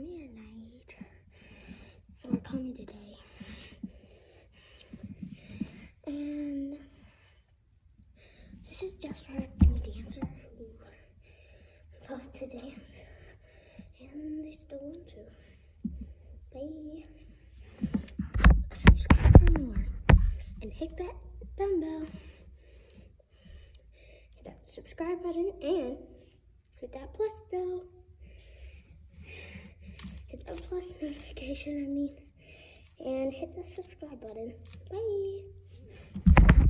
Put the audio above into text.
me at night. Or call me today. And this is just for a dancer who love to dance. And they still want to. Bye. Subscribe for more. And hit that thumb bell. Hit that subscribe button and hit that plus bell. Plus notification, I mean. And hit the subscribe button. Bye.